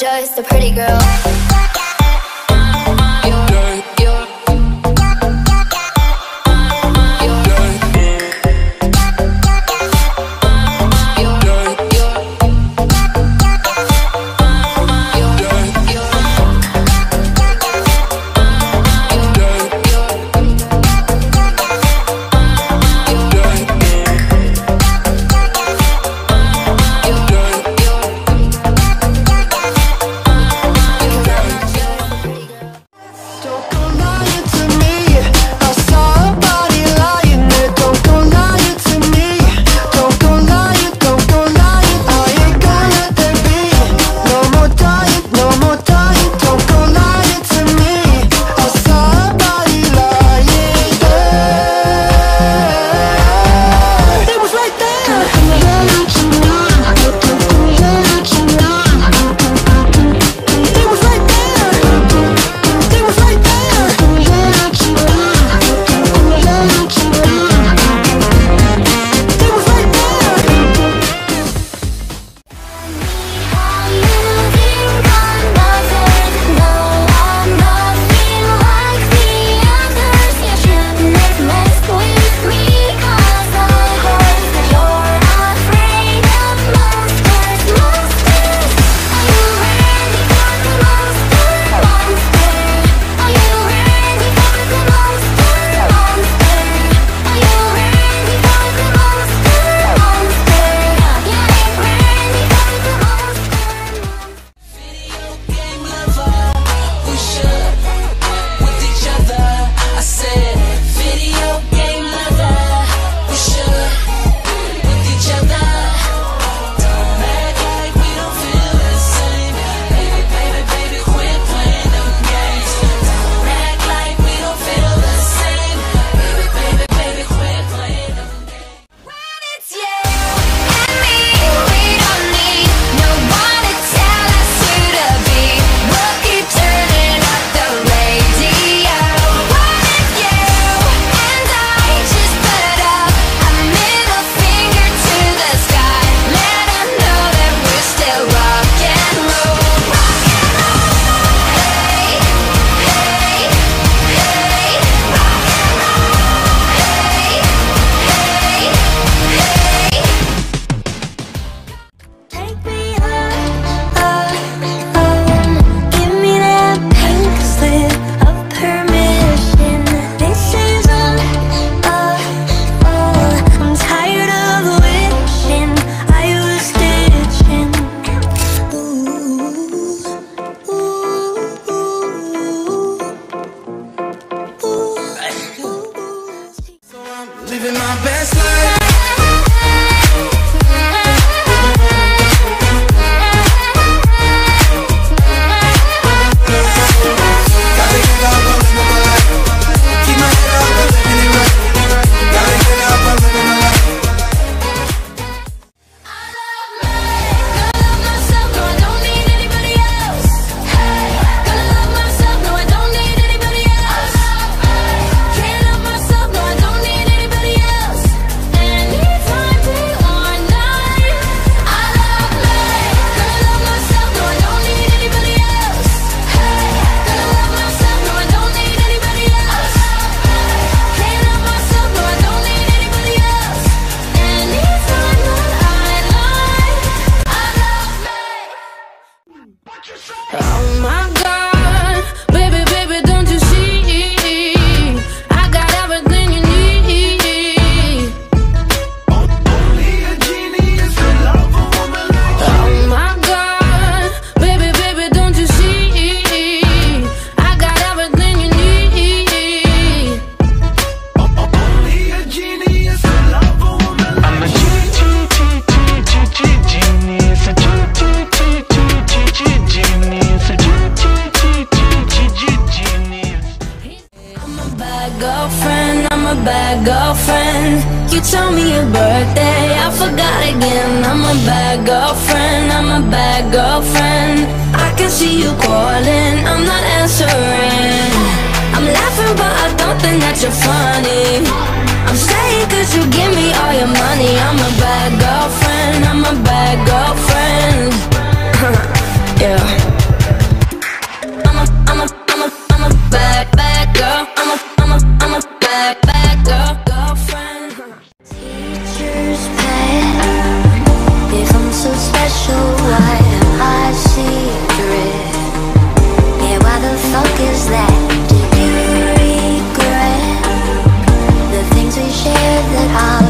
Cause I'm not just a bad girlfriend. You told me your birthday, I forgot again. I'm a bad girlfriend, I'm a bad girlfriend. I can see you calling, I'm not answering. I'm laughing but I don't think that you're funny. I'm staying cause you give me all your money? I'm a bad girlfriend, I'm a bad girlfriend that I'll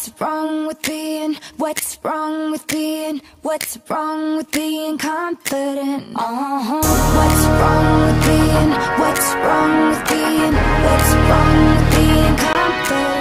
What's wrong with being, what's wrong with being, what's wrong with being confident? Uh -huh. What's wrong with being, what's wrong with being, what's wrong with being confident?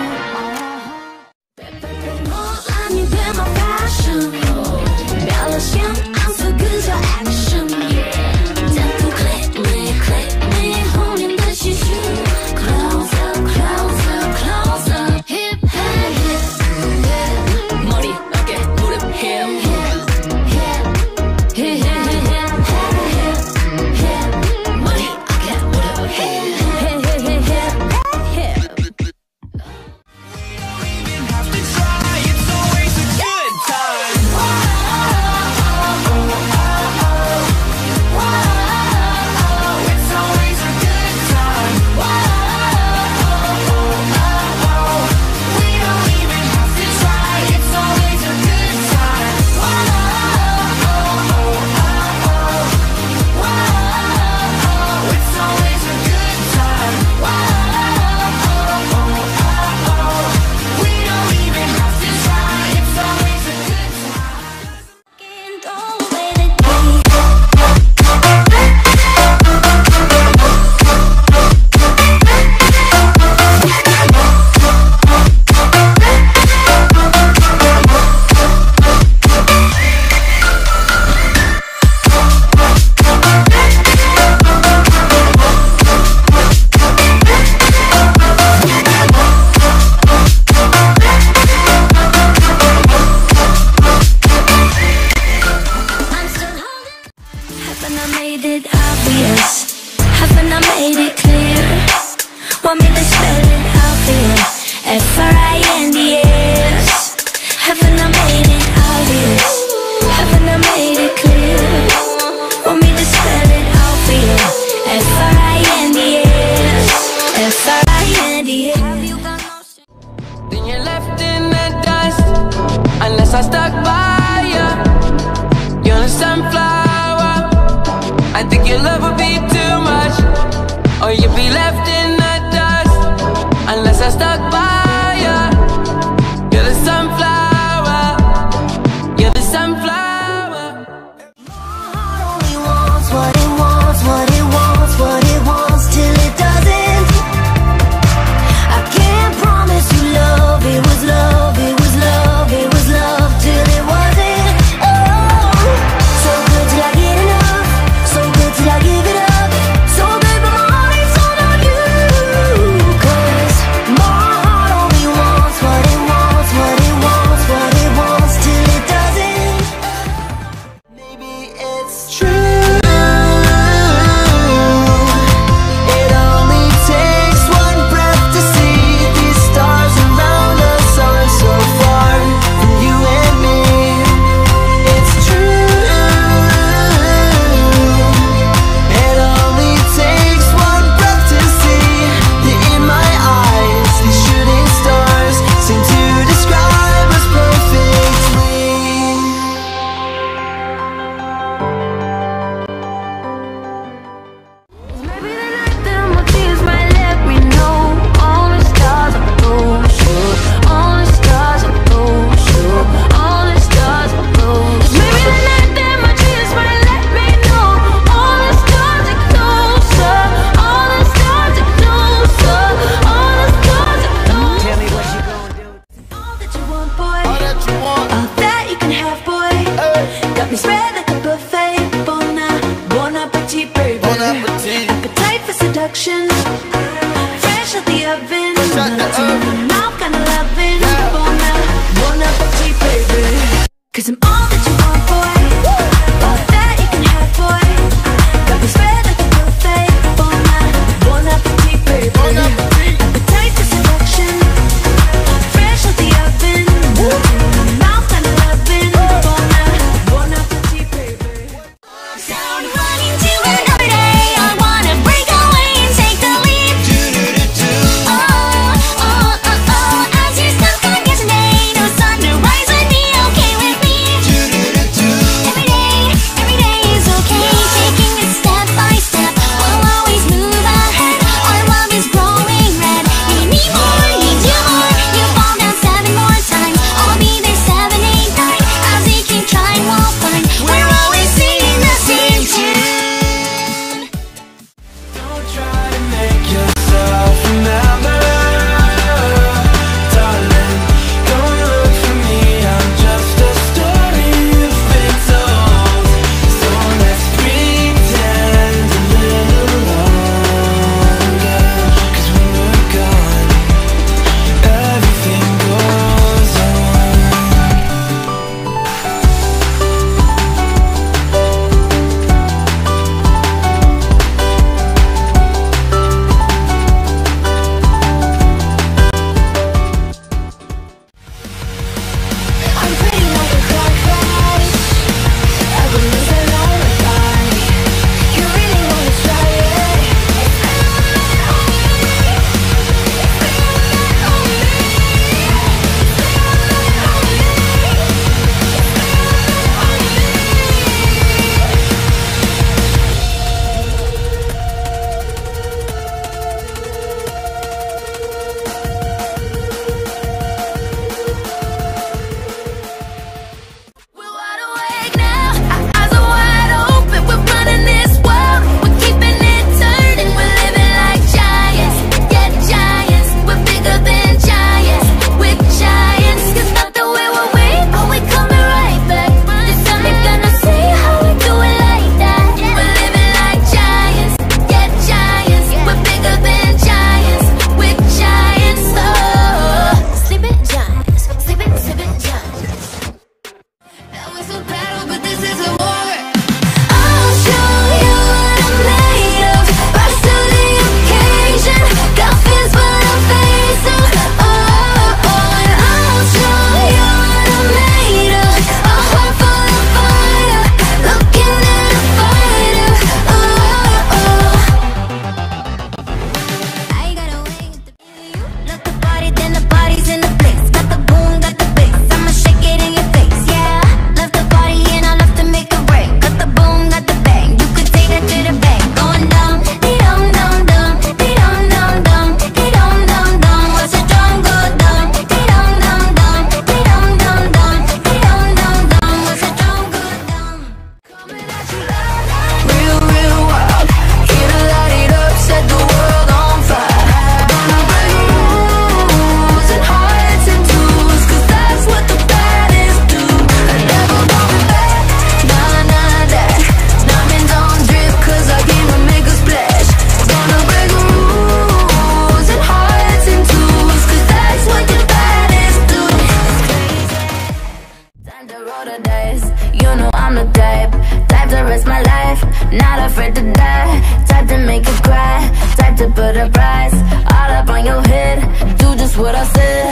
Not afraid to die, type to make you cry, type to put a price all up on your head. Do just what I said.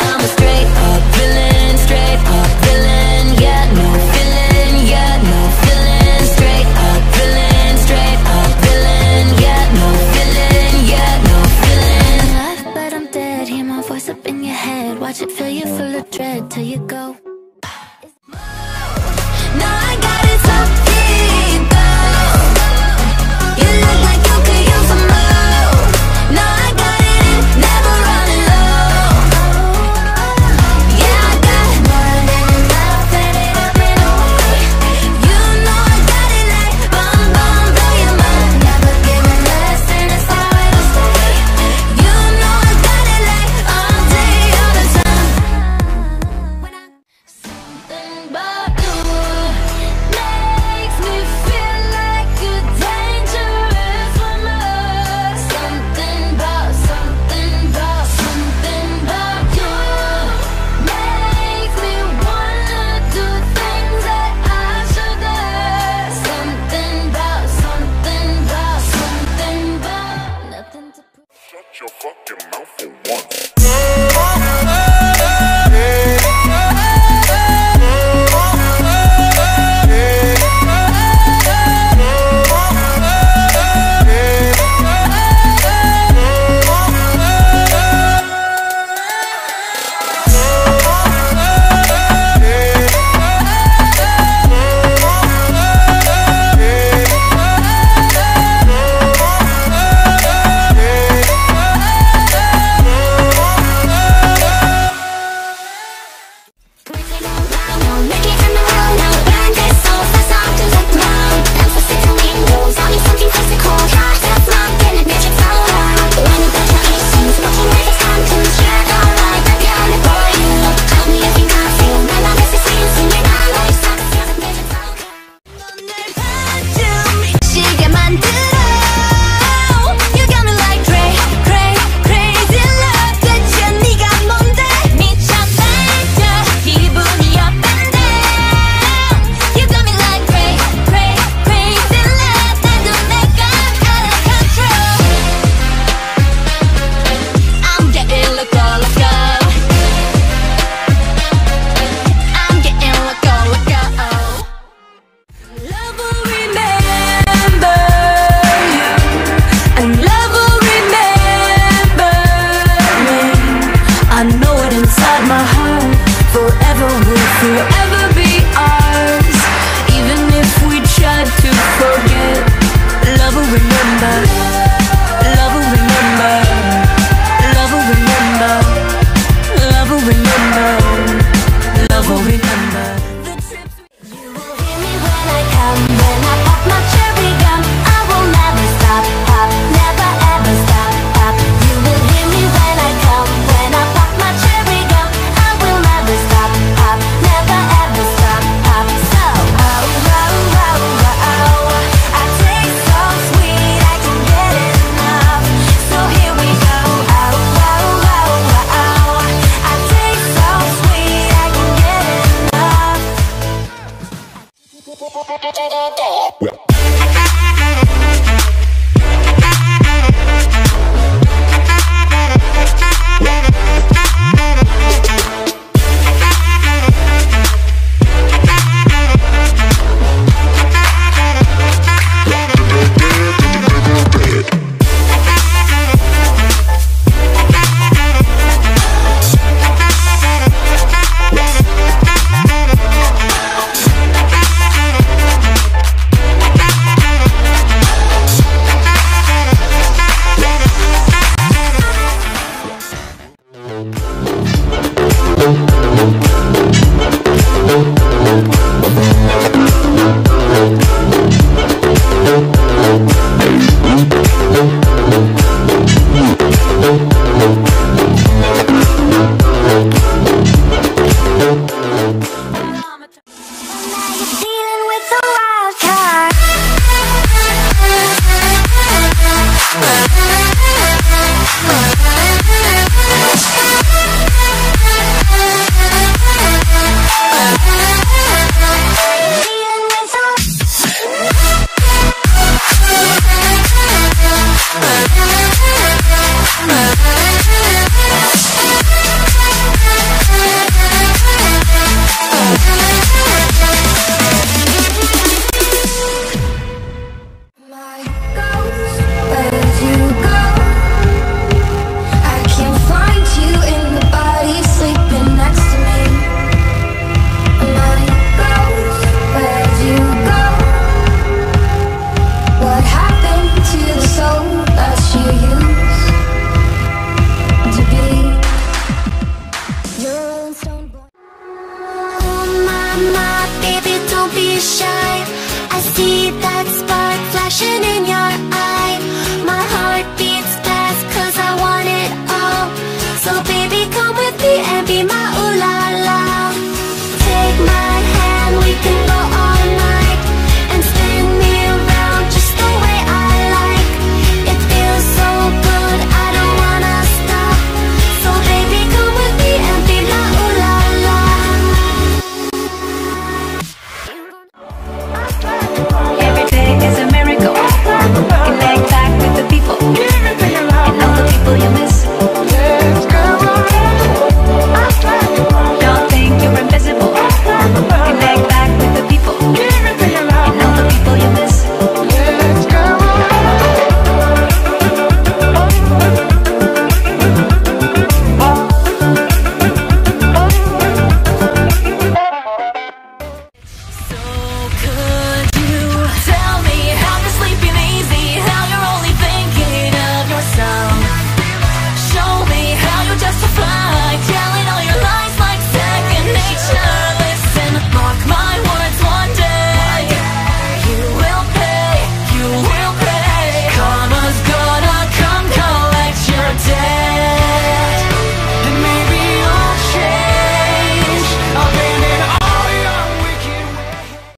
I'm a straight up villain, straight up villain. Yeah, no yeah, no. Straight up villain, straight up villain. Yeah, no yeah, no. Alive, but I'm dead. Hear my voice up in your head. Watch it fill you full of dread till you go.